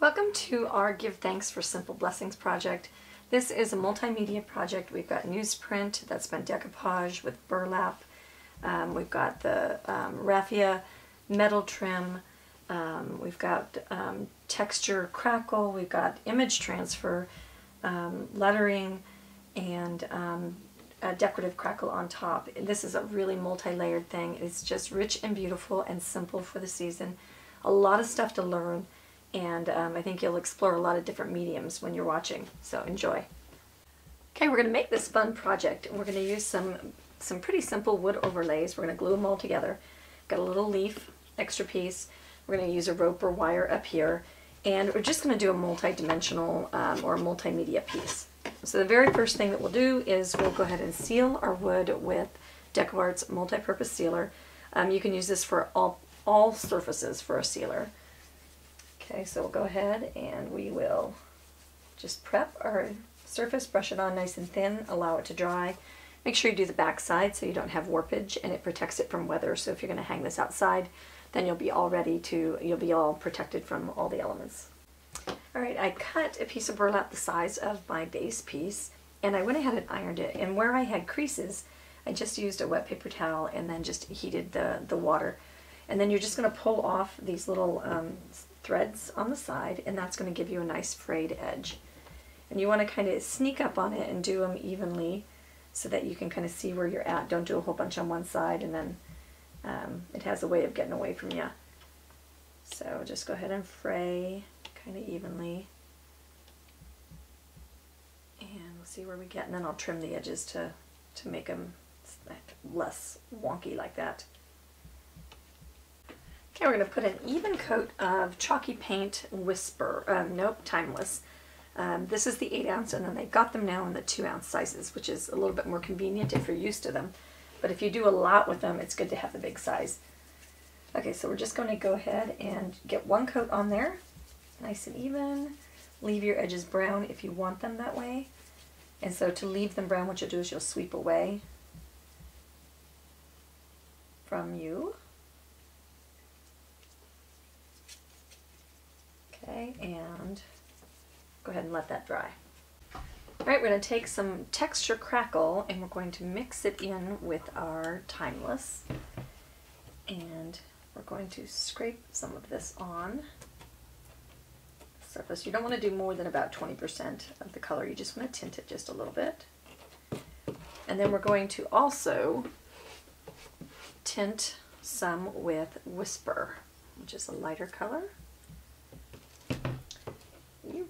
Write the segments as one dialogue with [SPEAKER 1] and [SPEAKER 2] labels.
[SPEAKER 1] Welcome to our Give Thanks for Simple Blessings project. This is a multimedia project. We've got newsprint that's been decoupage with burlap. Um, we've got the um, raffia metal trim. Um, we've got um, texture crackle. We've got image transfer, um, lettering, and um, a decorative crackle on top. This is a really multi-layered thing. It's just rich and beautiful and simple for the season. A lot of stuff to learn and um, I think you'll explore a lot of different mediums when you're watching, so enjoy. Okay, we're going to make this fun project. We're going to use some, some pretty simple wood overlays. We're going to glue them all together. Got a little leaf, extra piece. We're going to use a rope or wire up here, and we're just going to do a multi-dimensional um, or multimedia piece. So the very first thing that we'll do is we'll go ahead and seal our wood with DecoArt's multi-purpose sealer. Um, you can use this for all, all surfaces for a sealer. Okay, so we'll go ahead and we will just prep our surface, brush it on nice and thin, allow it to dry. Make sure you do the back side so you don't have warpage and it protects it from weather. So if you're going to hang this outside, then you'll be all ready to, you'll be all protected from all the elements. All right, I cut a piece of burlap the size of my base piece and I went ahead and ironed it. And where I had creases, I just used a wet paper towel and then just heated the, the water. And then you're just going to pull off these little um, threads on the side and that's going to give you a nice frayed edge. And you want to kind of sneak up on it and do them evenly so that you can kind of see where you're at. Don't do a whole bunch on one side and then um, it has a way of getting away from you. So just go ahead and fray kind of evenly. And we'll see where we get and then I'll trim the edges to, to make them less wonky like that. Okay, we're going to put an even coat of chalky paint Whisper, um, nope, Timeless. Um, this is the 8 ounce and then they got them now in the 2 ounce sizes, which is a little bit more convenient if you're used to them. But if you do a lot with them, it's good to have the big size. Okay, so we're just going to go ahead and get one coat on there, nice and even. Leave your edges brown if you want them that way. And so to leave them brown, what you'll do is you'll sweep away from you. Okay, and go ahead and let that dry. All right, we're going to take some texture crackle and we're going to mix it in with our timeless. And we're going to scrape some of this on the surface. You don't want to do more than about 20% of the color. You just want to tint it just a little bit. And then we're going to also tint some with Whisper, which is a lighter color. And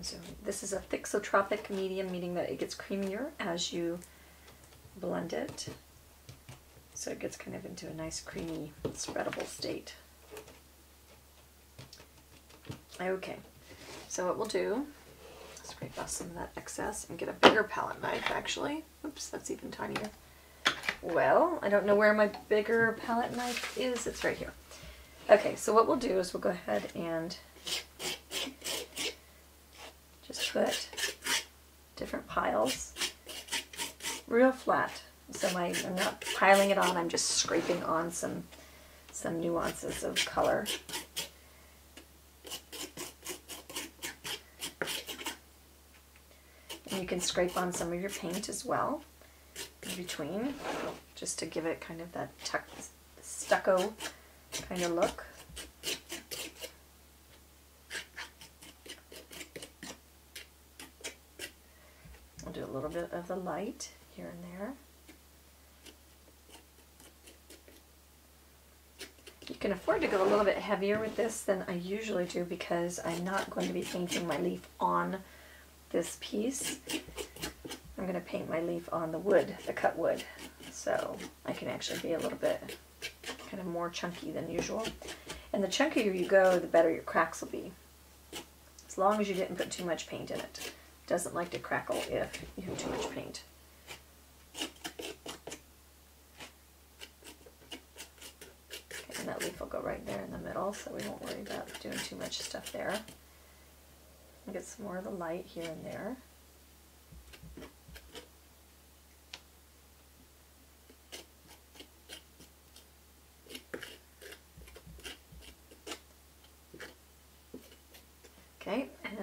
[SPEAKER 1] so this is a thixotropic medium, meaning that it gets creamier as you blend it. So it gets kind of into a nice creamy spreadable state. Okay, so what we'll do, scrape off some of that excess and get a bigger palette knife actually. Oops, that's even tinier. Well, I don't know where my bigger palette knife is. It's right here. Okay, so what we'll do is we'll go ahead and just put different piles real flat. So my, I'm not piling it on, I'm just scraping on some, some nuances of color. And you can scrape on some of your paint as well in between, just to give it kind of that stucco kind of look. I'll do a little bit of the light here and there. You can afford to go a little bit heavier with this than I usually do because I'm not going to be painting my leaf on this piece. I'm going to paint my leaf on the wood, the cut wood. So I can actually be a little bit kind of more chunky than usual. And the chunkier you go, the better your cracks will be. As long as you didn't put too much paint in it doesn't like to crackle if you have too much paint. Okay, and that leaf will go right there in the middle, so we won't worry about doing too much stuff there. get some more of the light here and there.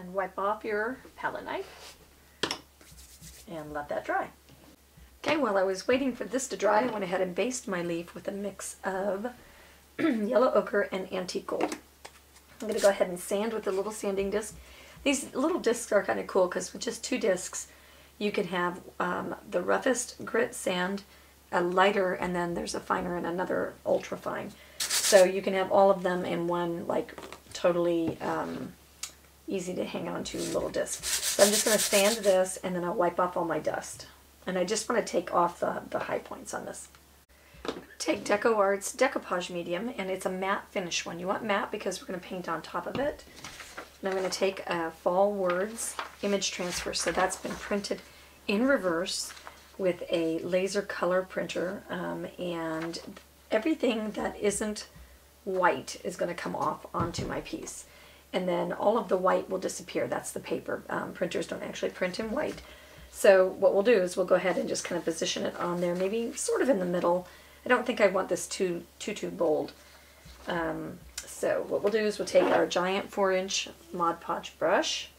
[SPEAKER 1] and wipe off your palette knife and let that dry. Okay, while I was waiting for this to dry, I went ahead and basted my leaf with a mix of yellow ochre and antique gold. I'm going to go ahead and sand with a little sanding disc. These little discs are kind of cool because with just two discs, you can have um, the roughest grit sand, a lighter, and then there's a finer and another ultra fine. So you can have all of them in one, like, totally um, easy to hang on to little disc. So I'm just going to sand this, and then I'll wipe off all my dust. And I just want to take off the, the high points on this. Take DecoArt's Decoupage Medium, and it's a matte finish one. You want matte because we're going to paint on top of it. And I'm going to take a Fall Words image transfer. So that's been printed in reverse with a laser color printer, um, and everything that isn't white is going to come off onto my piece. And then all of the white will disappear. That's the paper. Um, printers don't actually print in white. So what we'll do is we'll go ahead and just kind of position it on there, maybe sort of in the middle. I don't think I want this too, too, too bold. Um, so what we'll do is we'll take our giant 4-inch Mod Podge brush,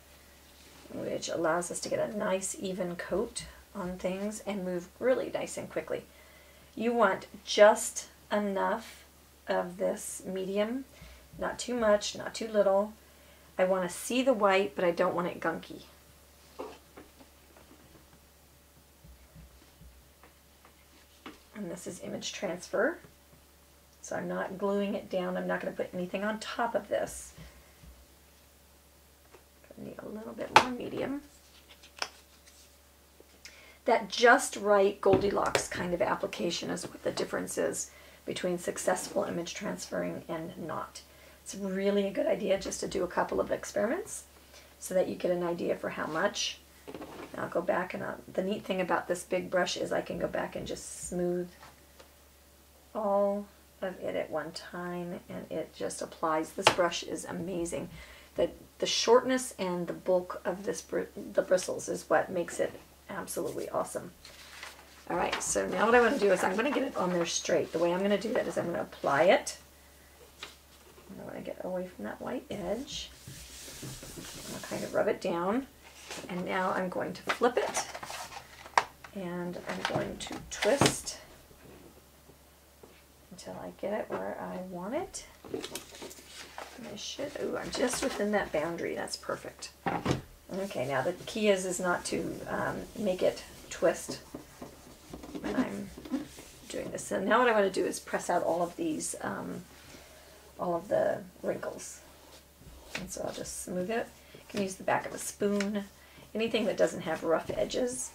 [SPEAKER 1] which allows us to get a nice even coat on things and move really nice and quickly. You want just enough of this medium, not too much, not too little. I want to see the white, but I don't want it gunky. And this is image transfer. So I'm not gluing it down. I'm not going to put anything on top of this. I need a little bit more medium. That just right Goldilocks kind of application is what the difference is between successful image transferring and not. It's really a good idea just to do a couple of experiments so that you get an idea for how much. I'll go back and I'll, the neat thing about this big brush is I can go back and just smooth all of it at one time and it just applies. This brush is amazing. The, the shortness and the bulk of this br the bristles is what makes it absolutely awesome. All right, so now what I want to do is I'm going to get it on there straight. The way I'm going to do that is I'm going to apply it. I want to get away from that white edge. I'll kind of rub it down. And now I'm going to flip it. And I'm going to twist until I get it where I want it. And I should, ooh, I'm just within that boundary. That's perfect. Okay, now the key is, is not to um, make it twist when I'm doing this. And now what I want to do is press out all of these, um, all of the wrinkles. And so I'll just smooth it. You can use the back of a spoon, anything that doesn't have rough edges.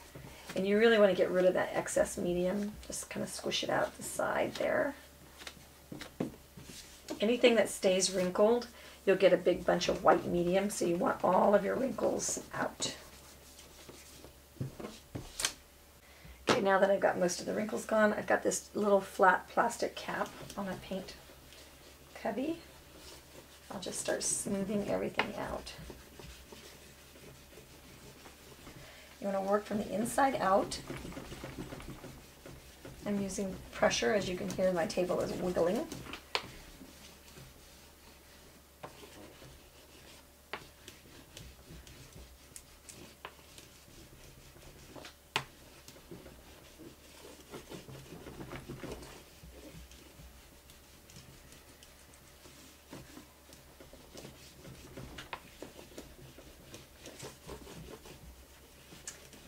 [SPEAKER 1] And you really want to get rid of that excess medium. Just kind of squish it out the side there. Anything that stays wrinkled, you'll get a big bunch of white medium, so you want all of your wrinkles out. Okay, now that I've got most of the wrinkles gone, I've got this little flat plastic cap on a paint cubby. I'll just start smoothing everything out. You want to work from the inside out. I'm using pressure, as you can hear my table is wiggling.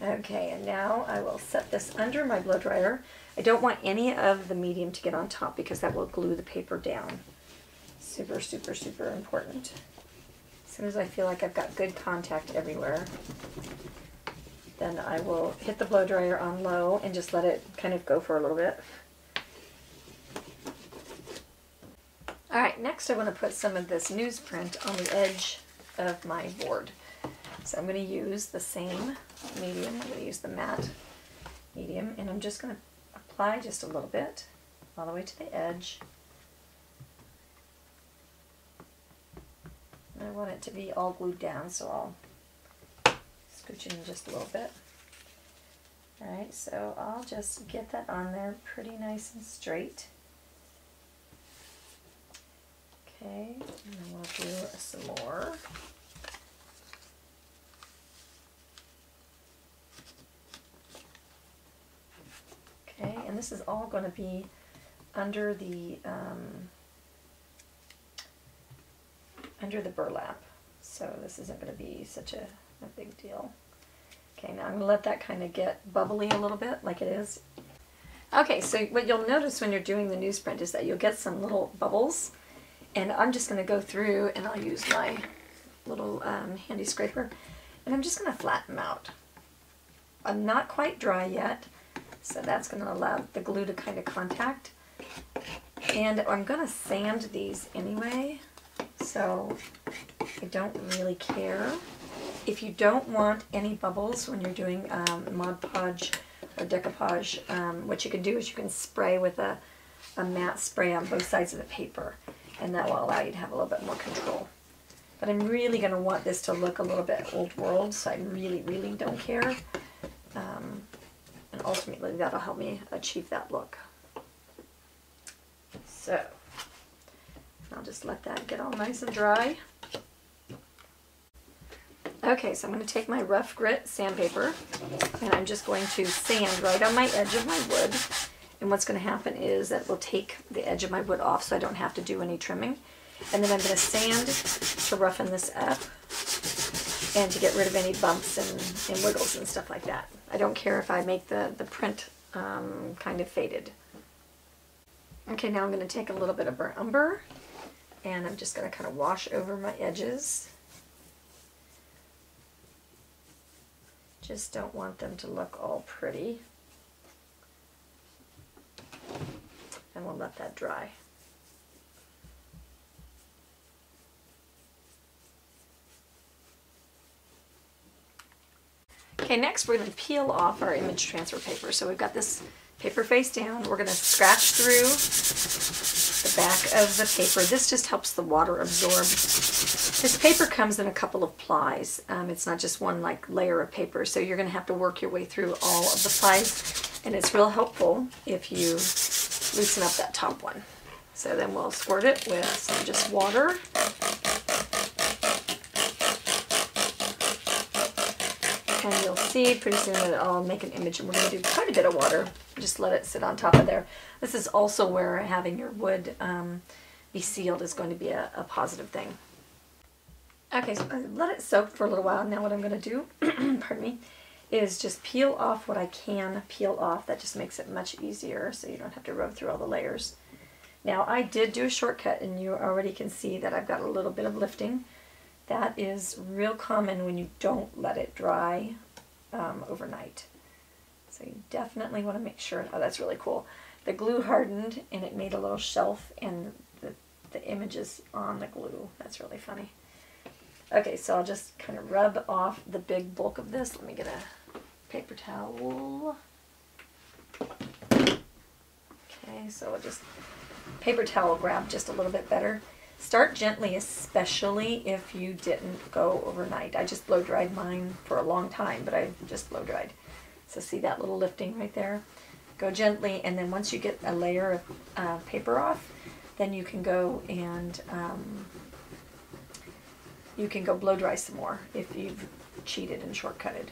[SPEAKER 1] Okay, and now This under my blow dryer. I don't want any of the medium to get on top because that will glue the paper down. Super, super, super important. As soon as I feel like I've got good contact everywhere, then I will hit the blow dryer on low and just let it kind of go for a little bit. Alright, next I want to put some of this newsprint on the edge of my board. So I'm going to use the same medium. I'm going to use the matte medium and I'm just going to apply just a little bit all the way to the edge. I want it to be all glued down so I'll scooch it in just a little bit. Alright, so I'll just get that on there pretty nice and straight. Okay, and then we'll do some more. This is all going to be under the um, under the burlap. So this isn't going to be such a, a big deal. Okay, now I'm going to let that kind of get bubbly a little bit like it is. Okay, so what you'll notice when you're doing the newsprint is that you'll get some little bubbles. And I'm just going to go through and I'll use my little um, handy scraper. And I'm just going to flatten them out. I'm not quite dry yet, so that's going to allow the glue to kind of contact. And I'm going to sand these anyway, so I don't really care. If you don't want any bubbles when you're doing um, Mod Podge or decoupage, um, what you can do is you can spray with a, a matte spray on both sides of the paper, and that will allow you to have a little bit more control. But I'm really going to want this to look a little bit old world, so I really, really don't care. Um, ultimately that'll help me achieve that look. So, I'll just let that get all nice and dry. Okay, so I'm going to take my rough grit sandpaper and I'm just going to sand right on my edge of my wood. And what's going to happen is that we'll take the edge of my wood off so I don't have to do any trimming. And then I'm going to sand to roughen this up and to get rid of any bumps and, and wiggles and stuff like that. I don't care if I make the, the print um, kind of faded. Okay, now I'm going to take a little bit of umber and I'm just going to kind of wash over my edges. Just don't want them to look all pretty. And we'll let that dry. Okay, next we're going to peel off our image transfer paper. So we've got this paper face down. We're going to scratch through the back of the paper. This just helps the water absorb. This paper comes in a couple of plies. Um, it's not just one like layer of paper, so you're going to have to work your way through all of the plies, and it's real helpful if you loosen up that top one. So then we'll squirt it with just water. See pretty soon I'll make an image and we're going to do quite a bit of water. Just let it sit on top of there. This is also where having your wood um, be sealed is going to be a, a positive thing. Okay, so I let it soak for a little while. Now what I'm going to do, pardon me, is just peel off what I can peel off. That just makes it much easier so you don't have to rub through all the layers. Now I did do a shortcut and you already can see that I've got a little bit of lifting. That is real common when you don't let it dry um, overnight. So you definitely want to make sure, oh that's really cool. The glue hardened and it made a little shelf and the, the images on the glue. That's really funny. Okay, so I'll just kind of rub off the big bulk of this. Let me get a paper towel. Okay, so I'll just paper towel grab just a little bit better. Start gently, especially if you didn't go overnight. I just blow dried mine for a long time, but I just blow dried. So see that little lifting right there? Go gently, and then once you get a layer of uh, paper off, then you can go and um, you can go blow dry some more if you've cheated and shortcutted.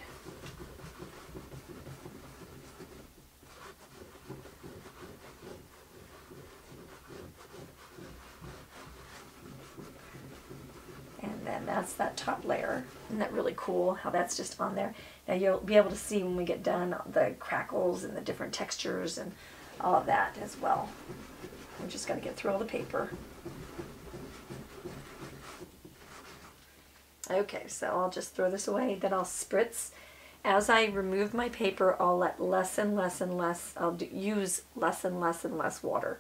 [SPEAKER 1] and that's that top layer. Isn't that really cool how that's just on there? Now you'll be able to see when we get done the crackles and the different textures and all of that as well. We're just going to get through all the paper. Okay, so I'll just throw this away, then I'll spritz. As I remove my paper, I'll let less and less and less, I'll do, use less and less and less water.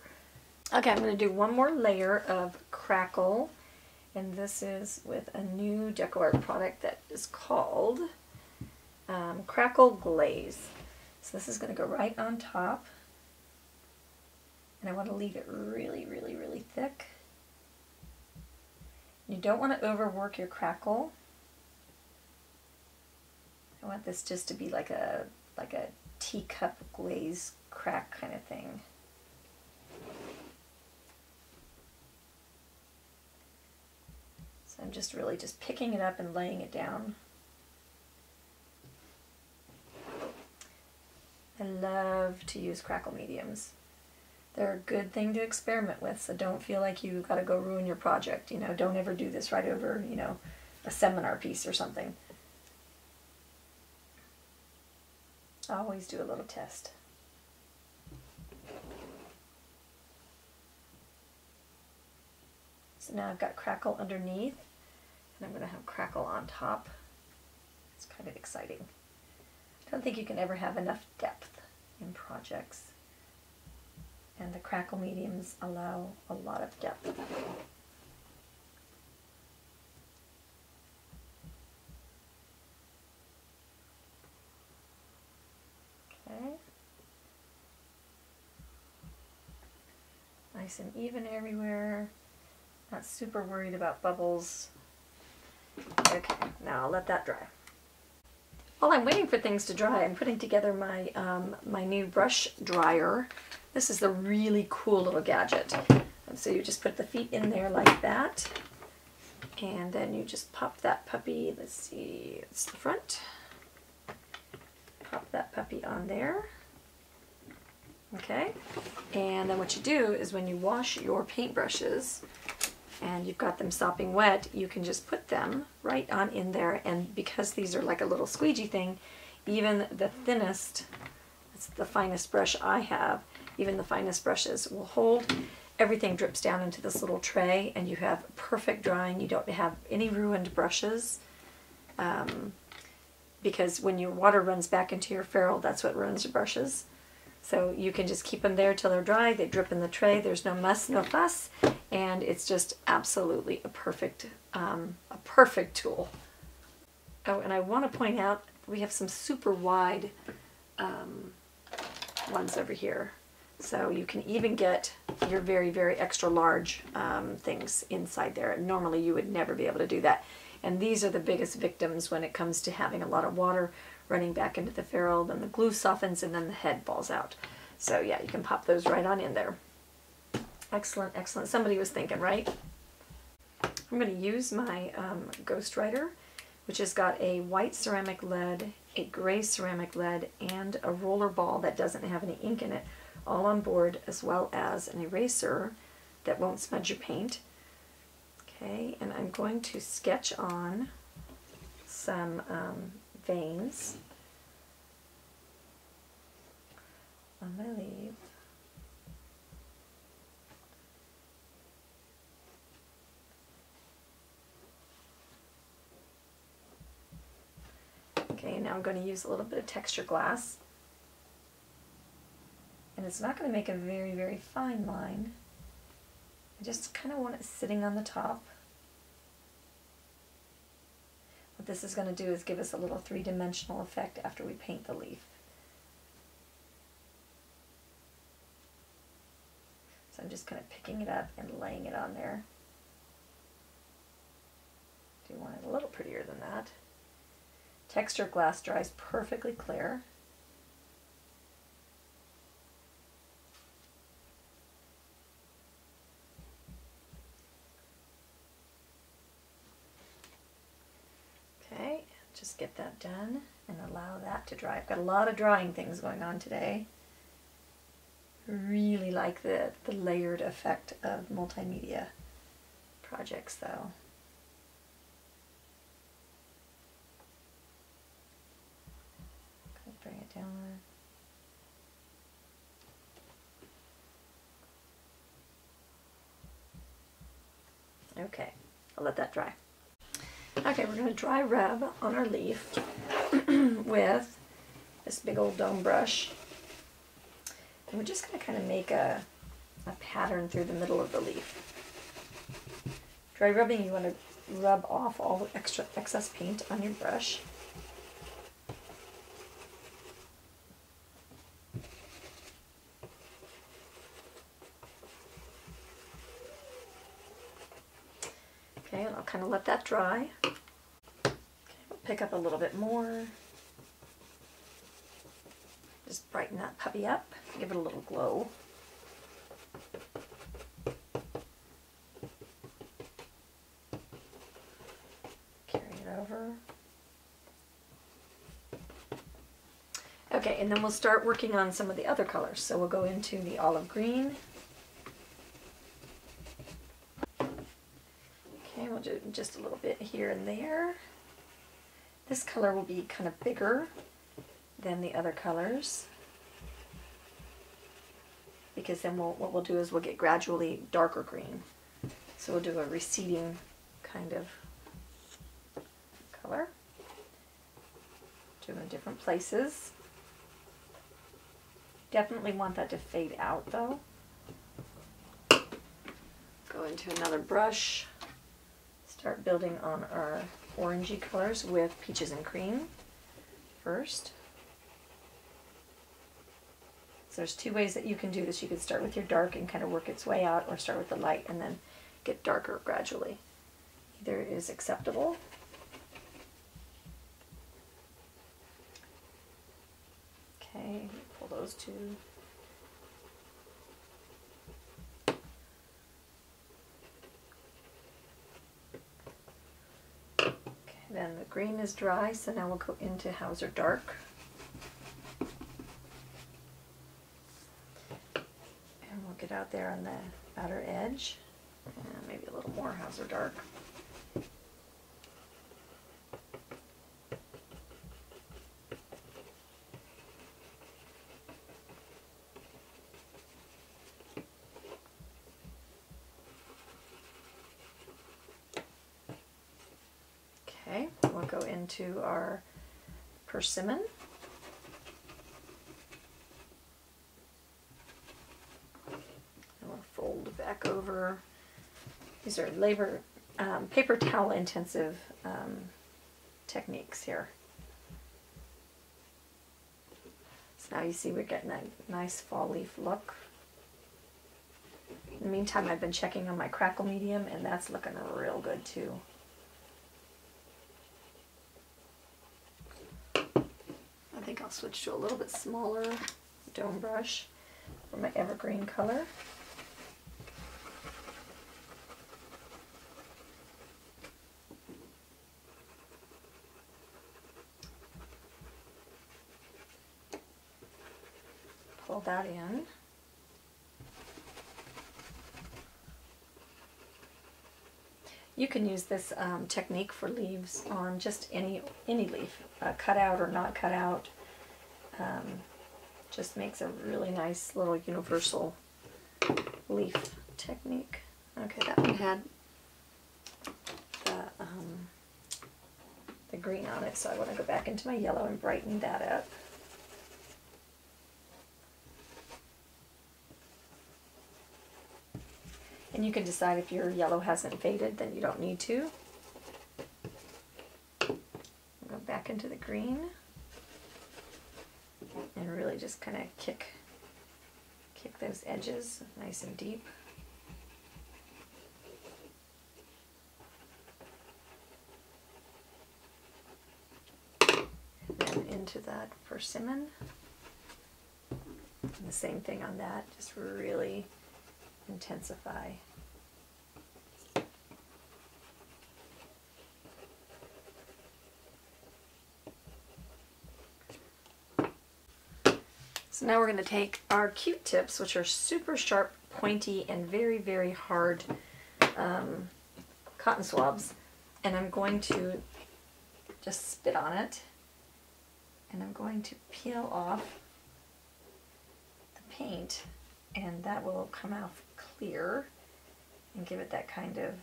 [SPEAKER 1] Okay, I'm going to do one more layer of crackle and this is with a new DecoArt product that is called um, Crackle Glaze. So this is going to go right on top, and I want to leave it really, really, really thick. You don't want to overwork your crackle. I want this just to be like a like a teacup glaze crack kind of thing. So I'm just really just picking it up and laying it down. I love to use crackle mediums. They're a good thing to experiment with, so don't feel like you've got to go ruin your project. You know, don't ever do this right over, you know, a seminar piece or something. Always do a little test. So now I've got crackle underneath, and I'm going to have crackle on top. It's kind of exciting. I don't think you can ever have enough depth in projects. And the crackle mediums allow a lot of depth. Okay. Nice and even everywhere. Not super worried about bubbles. Okay, now I'll let that dry. While I'm waiting for things to dry, I'm putting together my, um, my new brush dryer. This is the really cool little gadget. And so you just put the feet in there like that. And then you just pop that puppy, let's see, it's the front. Pop that puppy on there. Okay, and then what you do is when you wash your paintbrushes, and you've got them sopping wet, you can just put them right on in there. And because these are like a little squeegee thing, even the thinnest, the finest brush I have, even the finest brushes will hold. Everything drips down into this little tray and you have perfect drying. You don't have any ruined brushes. Um, because when your water runs back into your ferrule, that's what ruins your brushes. So you can just keep them there till they're dry. They drip in the tray. There's no muss, no fuss, and it's just absolutely a perfect, um, a perfect tool. Oh, and I want to point out we have some super wide um, ones over here. So you can even get your very, very extra large um, things inside there. Normally you would never be able to do that. And these are the biggest victims when it comes to having a lot of water running back into the ferrule, then the glue softens, and then the head falls out. So yeah, you can pop those right on in there. Excellent, excellent. Somebody was thinking, right? I'm going to use my um, Ghostwriter, which has got a white ceramic lead, a gray ceramic lead, and a roller ball that doesn't have any ink in it, all on board, as well as an eraser that won't smudge your paint. Okay, and I'm going to sketch on some um, veins on my leaf. Okay, now I'm going to use a little bit of texture glass. And it's not going to make a very, very fine line. I just kind of want it sitting on the top. What this is going to do is give us a little three-dimensional effect after we paint the leaf. So I'm just kind of picking it up and laying it on there. Do you want it a little prettier than that? Texture glass dries perfectly clear. just get done and allow that to dry. I've got a lot of drying things going on today. Really like the, the layered effect of multimedia projects though. Bring it down. Okay, I'll let that dry. Okay, we're going to dry rub on our leaf with this big old dome brush. And we're just going to kind of make a, a pattern through the middle of the leaf. Dry rubbing, you want to rub off all the extra excess paint on your brush. Okay, and I'll kind of let that dry. Pick up a little bit more. Just brighten that puppy up, give it a little glow. Carry it over. Okay, and then we'll start working on some of the other colors. So we'll go into the olive green. Okay, we'll do just a little bit here and there. This color will be kind of bigger than the other colors because then we'll, what we'll do is we'll get gradually darker green. So we'll do a receding kind of color. Do it in different places. Definitely want that to fade out though. Go into another brush. Start building on our orangey colors with peaches and cream first. So there's two ways that you can do this. You can start with your dark and kind of work its way out or start with the light and then get darker gradually. Either is acceptable. Okay, pull those two Then the green is dry, so now we'll go into Hauser Dark. And we'll get out there on the outer edge, and maybe a little more Hauser Dark. Okay, we'll go into our persimmon. And we'll fold back over. These are labor, um, paper towel intensive um, techniques here. So now you see we're getting that nice fall leaf look. In the meantime, I've been checking on my crackle medium and that's looking real good too. I think I'll switch to a little bit smaller dome brush for my evergreen color. Pull that in. You can use this um, technique for leaves on just any any leaf, uh, cut out or not cut out. Um, just makes a really nice little universal leaf technique. Okay, that one had the, um, the green on it, so I want to go back into my yellow and brighten that up. And you can decide if your yellow hasn't faded, then you don't need to. Go back into the green and really just kind of kick kick those edges nice and deep. Then into that persimmon. And the same thing on that, just really intensify. So now we're going to take our Q-tips, which are super sharp, pointy, and very, very hard um, cotton swabs, and I'm going to just spit on it, and I'm going to peel off the paint, and that will come out clear and give it that kind of,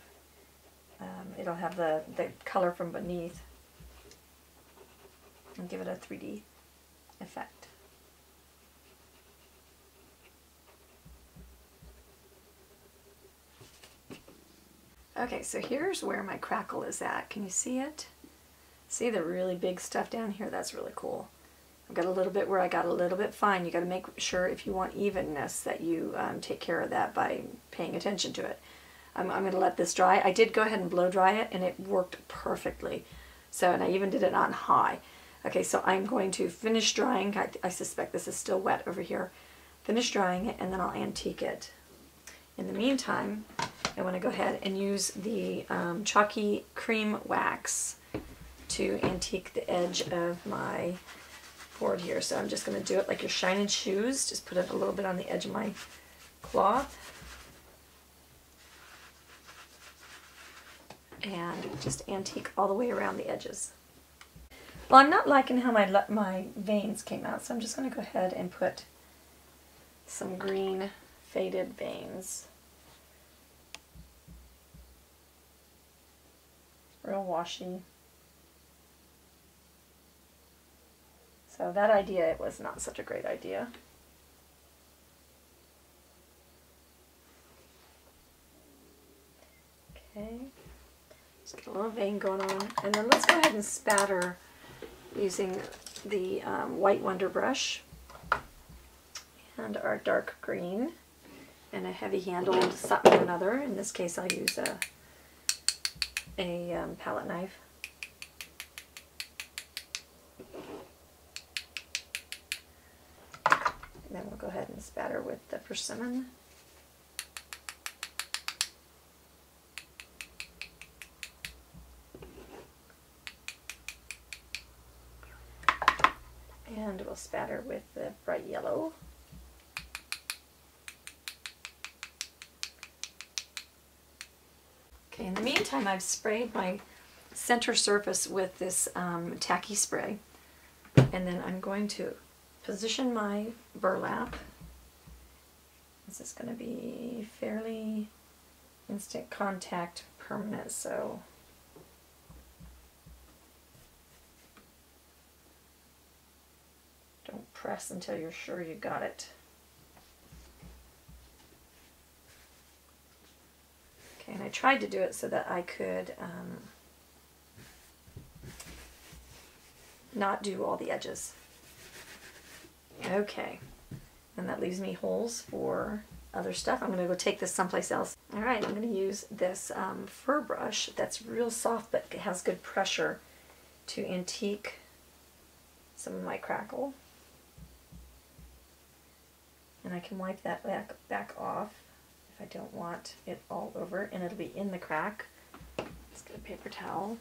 [SPEAKER 1] um, it'll have the, the color from beneath and give it a 3D effect. Okay, so here's where my crackle is at. Can you see it? See the really big stuff down here? That's really cool. I've got a little bit where I got a little bit fine. You got to make sure if you want evenness that you um, take care of that by paying attention to it. I'm, I'm going to let this dry. I did go ahead and blow dry it and it worked perfectly. So, and I even did it on high. Okay, so I'm going to finish drying. I, I suspect this is still wet over here. Finish drying it and then I'll antique it. In the meantime, I want to go ahead and use the um, chalky cream wax to antique the edge of my board here. So I'm just going to do it like you're shining shoes. Just put it a little bit on the edge of my cloth. And just antique all the way around the edges. Well, I'm not liking how my, my veins came out, so I'm just going to go ahead and put some green faded veins. Real washy. So that idea it was not such a great idea. Okay, just get a little vein going on. And then let's go ahead and spatter using the um, White Wonder brush and our dark green and a heavy handled something or another. In this case I'll use a, a um, palette knife. And then we'll go ahead and spatter with the persimmon. And we'll spatter with the bright yellow. Meantime I've sprayed my center surface with this um, tacky spray and then I'm going to position my burlap. This is going to be fairly instant contact permanent so don't press until you're sure you got it. Okay, and I tried to do it so that I could um, not do all the edges. Okay, and that leaves me holes for other stuff. I'm going to go take this someplace else. All right, I'm going to use this um, fur brush that's real soft but has good pressure to antique some of my crackle. And I can wipe that back, back off if I don't want it all over and it'll be in the crack. Let's get a paper towel.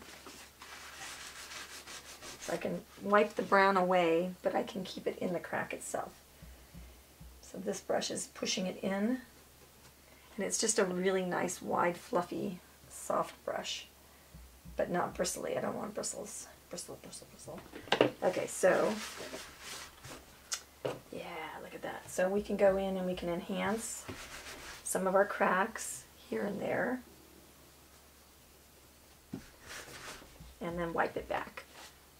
[SPEAKER 1] So I can wipe the brown away, but I can keep it in the crack itself. So this brush is pushing it in, and it's just a really nice, wide, fluffy, soft brush, but not bristly. I don't want bristles. Bristle, bristle, bristle. Okay, so, yeah, look at that. So we can go in and we can enhance some of our cracks here and there, and then wipe it back.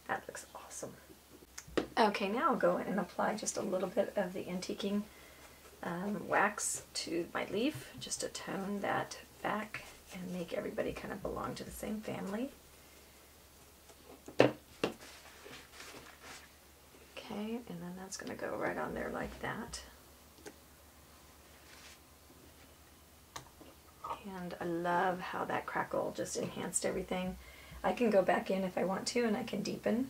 [SPEAKER 1] That looks awesome. Okay, now I'll go in and apply just a little bit of the antiquing um, wax to my leaf, just to tone that back and make everybody kind of belong to the same family. Okay, and then that's going to go right on there like that. And I love how that crackle just enhanced everything. I can go back in if I want to and I can deepen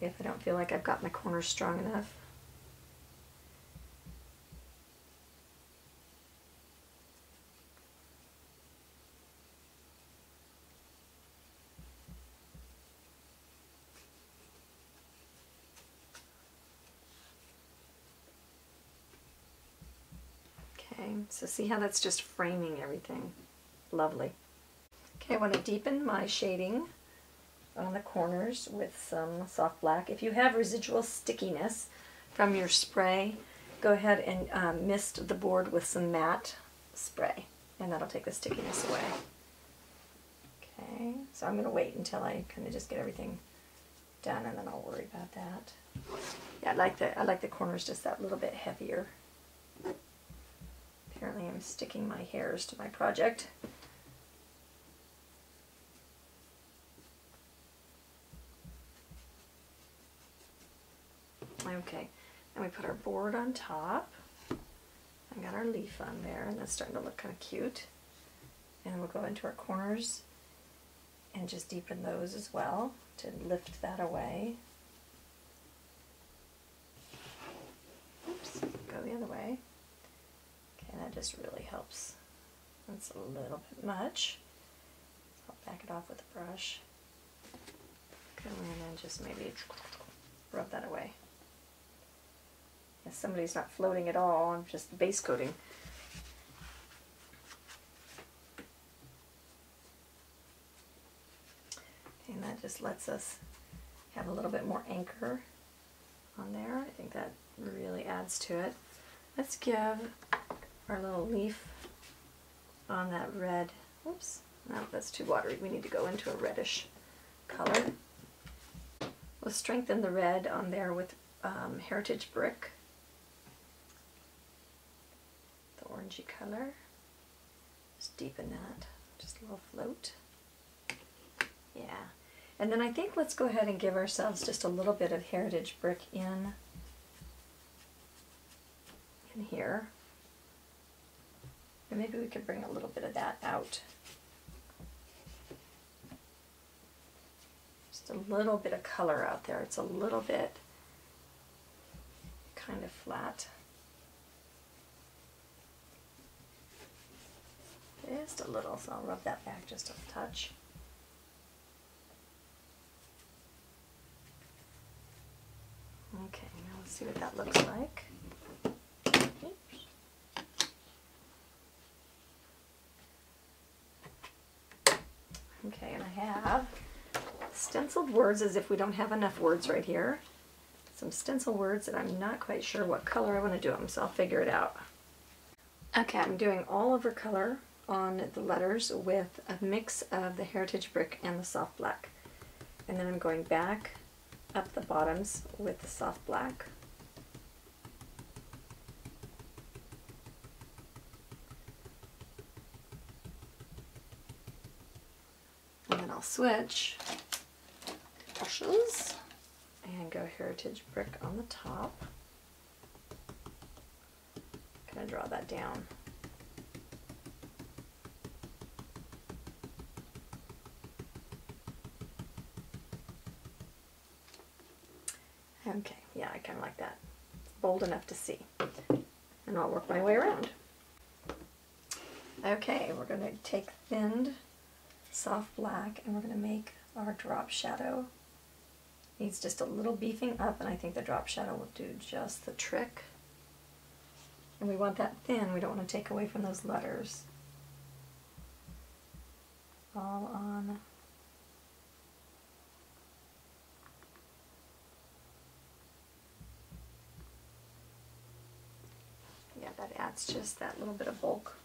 [SPEAKER 1] if I don't feel like I've got my corners strong enough. Okay, so see how that's just framing everything. Lovely. Okay, I want to deepen my shading on the corners with some soft black. If you have residual stickiness from your spray, go ahead and um, mist the board with some matte spray, and that'll take the stickiness away. Okay, so I'm going to wait until I kind of just get everything done, and then I'll worry about that. Yeah, I like the I like the corners just that little bit heavier. Apparently I'm sticking my hairs to my project. Okay, and we put our board on top. I got our leaf on there, and that's starting to look kind of cute. And we'll go into our corners and just deepen those as well to lift that away. Oops, go the other way. Just really helps. That's a little bit much. I'll back it off with a brush. And just maybe rub that away. If somebody's not floating at all, I'm just base coating. And that just lets us have a little bit more anchor on there. I think that really adds to it. Let's give our little leaf on that red. Oops, no, that's too watery. We need to go into a reddish color. We'll strengthen the red on there with um, Heritage Brick. The orangey color. Just deepen that. Just a little float. Yeah. And then I think let's go ahead and give ourselves just a little bit of Heritage Brick in, in here. And maybe we could bring a little bit of that out. Just a little bit of color out there. It's a little bit kind of flat. Just a little, so I'll rub that back just a touch. Okay, now let's see what that looks like. Oops. Okay, and I have stenciled words as if we don't have enough words right here. Some stencil words that I'm not quite sure what color I want to do them, so I'll figure it out. Okay, I'm doing all over color on the letters with a mix of the Heritage Brick and the soft black. And then I'm going back up the bottoms with the soft black. I'll switch brushes and go Heritage Brick on the top. Kind of draw that down. Okay, yeah, I kind of like that. bold enough to see. And I'll work my way around. Okay, we're going to take thinned soft black and we're going to make our drop shadow. Needs just a little beefing up and I think the drop shadow will do just the trick. And we want that thin, we don't want to take away from those letters. All on yeah, that adds just that little bit of bulk.